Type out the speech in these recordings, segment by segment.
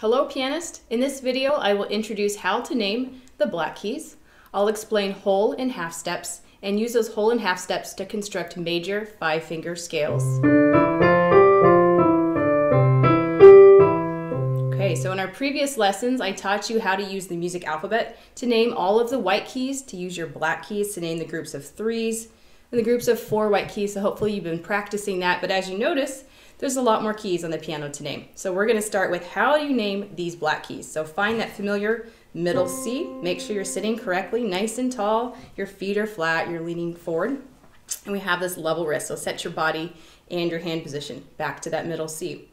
Hello pianist! In this video I will introduce how to name the black keys. I'll explain whole and half steps and use those whole and half steps to construct major five finger scales. Okay, so in our previous lessons I taught you how to use the music alphabet to name all of the white keys, to use your black keys to name the groups of threes, and the groups of four white keys, so hopefully you've been practicing that, but as you notice, there's a lot more keys on the piano to name. So we're gonna start with how you name these black keys? So find that familiar middle C, make sure you're sitting correctly, nice and tall, your feet are flat, you're leaning forward, and we have this level wrist, so set your body and your hand position back to that middle C.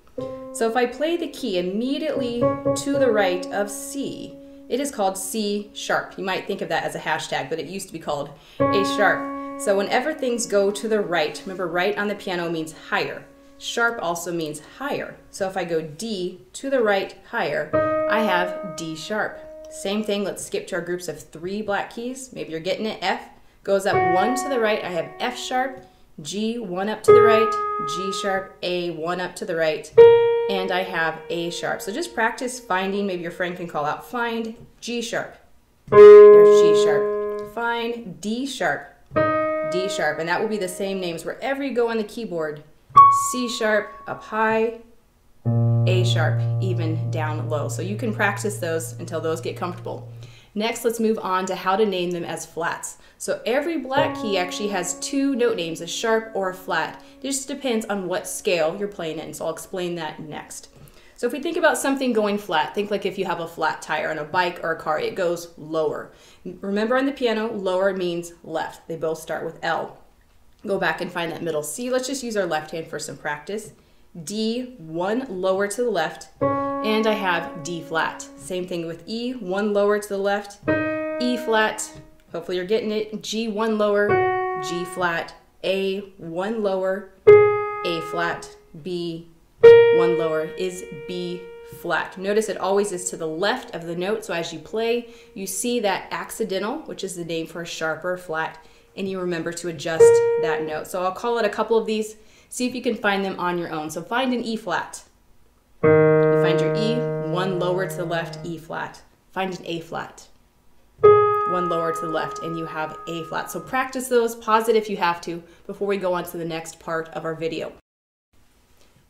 So if I play the key immediately to the right of C, it is called C sharp. You might think of that as a hashtag, but it used to be called A sharp. So whenever things go to the right, remember right on the piano means higher. Sharp also means higher. So if I go D to the right higher, I have D sharp. Same thing, let's skip to our groups of three black keys. Maybe you're getting it, F goes up one to the right, I have F sharp, G one up to the right, G sharp, A one up to the right, and I have A sharp. So just practice finding, maybe your friend can call out, find G sharp. There's G sharp. Find D sharp, D sharp, and that will be the same names wherever you go on the keyboard. C sharp up high, A sharp even down low. So you can practice those until those get comfortable. Next, let's move on to how to name them as flats. So every black key actually has two note names, a sharp or a flat. It just depends on what scale you're playing in, so I'll explain that next. So if we think about something going flat, think like if you have a flat tire on a bike or a car, it goes lower. Remember on the piano, lower means left. They both start with L. Go back and find that middle C. Let's just use our left hand for some practice. D, one lower to the left, and I have D flat. Same thing with E, one lower to the left, E flat, hopefully you're getting it, G, one lower, G flat, A, one lower, A flat, B, one lower is B flat. Notice it always is to the left of the note, so as you play, you see that accidental, which is the name for a sharp or flat, and you remember to adjust that note. So I'll call it a couple of these, see if you can find them on your own. So find an E flat. You find your E, one lower to the left, E flat. Find an A flat. One lower to the left, and you have A flat. So practice those, pause it if you have to, before we go on to the next part of our video.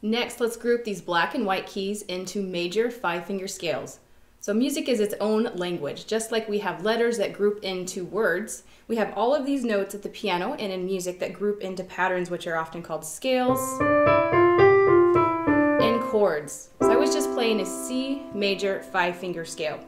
Next, let's group these black and white keys into major five finger scales. So music is its own language. Just like we have letters that group into words, we have all of these notes at the piano and in music that group into patterns which are often called scales and chords. So I was just playing a C major five finger scale.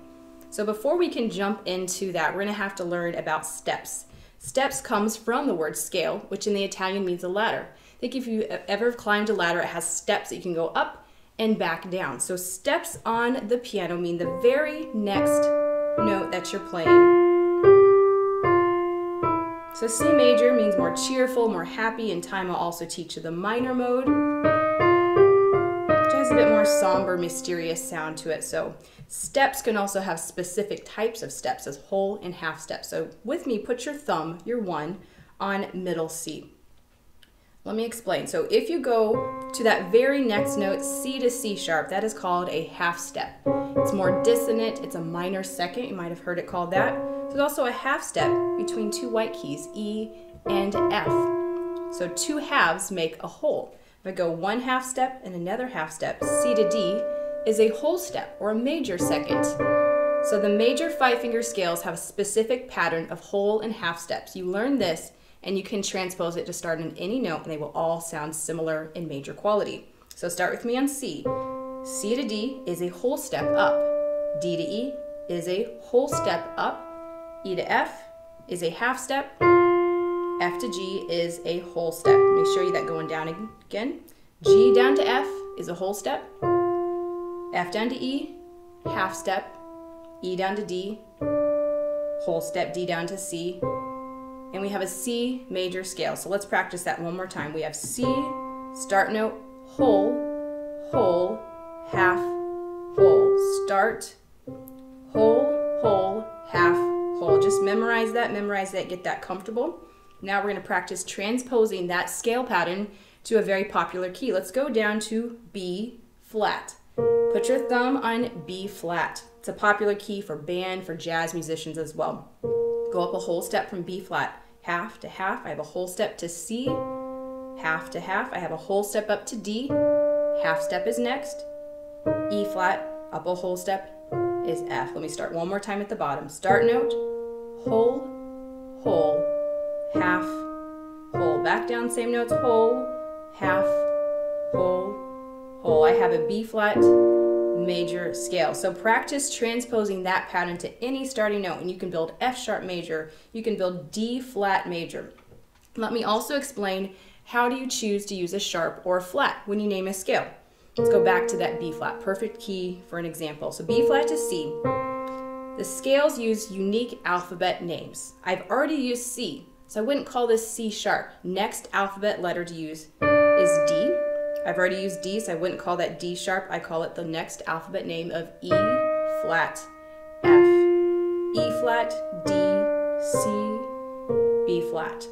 So before we can jump into that, we're gonna have to learn about steps. Steps comes from the word scale, which in the Italian means a ladder. I Think if you ever climbed a ladder, it has steps that you can go up and back down. So steps on the piano mean the very next note that you're playing. So C major means more cheerful, more happy, and time will also teach you the minor mode, which has a bit more somber, mysterious sound to it. So steps can also have specific types of steps as whole and half steps. So with me, put your thumb, your one, on middle C. Let me explain. So if you go to that very next note, C to C sharp, that is called a half step. It's more dissonant, it's a minor second, you might have heard it called that. There's also a half step between two white keys, E and F. So two halves make a whole. If I go one half step and another half step, C to D is a whole step or a major second. So the major five finger scales have a specific pattern of whole and half steps. You learn this and you can transpose it to start on any note and they will all sound similar in major quality. So start with me on C. C to D is a whole step up. D to E is a whole step up. E to F is a half step. F to G is a whole step. Let me show you that going down again. G down to F is a whole step. F down to E, half step. E down to D, whole step. D down to C, and we have a C major scale. So let's practice that one more time. We have C, start note, whole, whole, half, whole. Start, whole, whole, half, whole. Just memorize that, memorize that, get that comfortable. Now we're going to practice transposing that scale pattern to a very popular key. Let's go down to B flat. Put Put your thumb on B flat. It's a popular key for band, for jazz musicians as well. Go up a whole step from B flat. Half to half, I have a whole step to C. Half to half, I have a whole step up to D. Half step is next. E flat, up a whole step is F. Let me start one more time at the bottom. Start note, whole, whole, half, whole. Back down, same notes, whole, half, whole, whole. I have a B flat major scale. So practice transposing that pattern to any starting note and you can build F sharp major, you can build D flat major. Let me also explain how do you choose to use a sharp or a flat when you name a scale. Let's go back to that B flat, perfect key for an example. So B flat to C. The scales use unique alphabet names. I've already used C, so I wouldn't call this C sharp. Next alphabet letter to use is D. I've already used D, so I wouldn't call that D sharp. I call it the next alphabet name of E flat, F, E flat, D, C, B flat.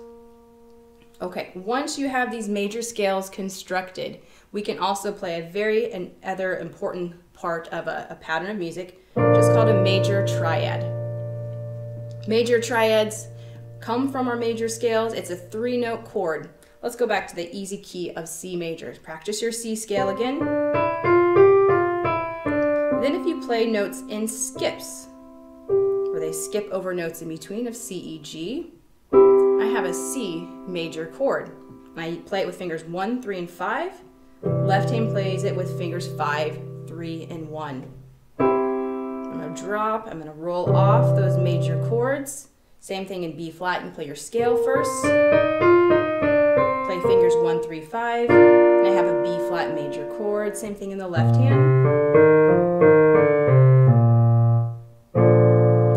Okay, once you have these major scales constructed, we can also play a very and other important part of a, a pattern of music, just called a major triad. Major triads come from our major scales. It's a three note chord. Let's go back to the easy key of C major. Practice your C scale again. Then if you play notes in skips, where they skip over notes in between of C, E, G, I have a C major chord. And I play it with fingers 1, 3, and 5. Left hand plays it with fingers 5, 3, and 1. I'm to drop, I'm to roll off those major chords. Same thing in B flat, you play your scale first fingers one, three, five, and I have a B flat major chord. Same thing in the left hand.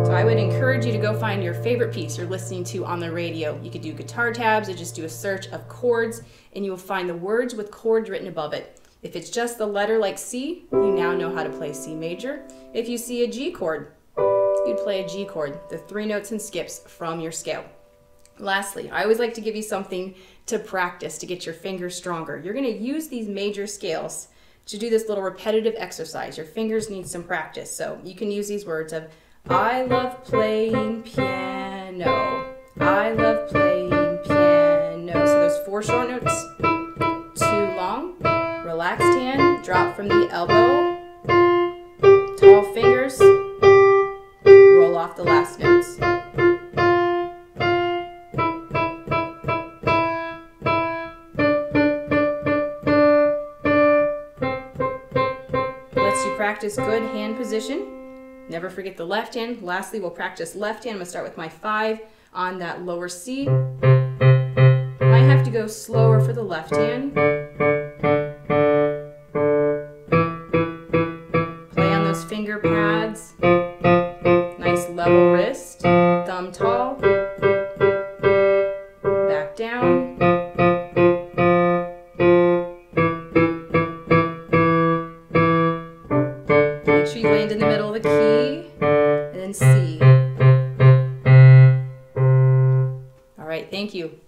So I would encourage you to go find your favorite piece you're listening to on the radio. You could do guitar tabs or just do a search of chords, and you will find the words with chords written above it. If it's just the letter like C, you now know how to play C major. If you see a G chord, you'd play a G chord, the three notes and skips from your scale. Lastly, I always like to give you something to practice to get your fingers stronger. You're going to use these major scales to do this little repetitive exercise. Your fingers need some practice. So you can use these words of I love playing piano. I love playing piano. So there's four short notes, two long, relaxed hand, drop from the elbow, tall fingers, roll off the last notes. Practice good hand position. Never forget the left hand. Lastly, we'll practice left hand. I'm gonna start with my five on that lower C. I have to go slower for the left hand. Thank you.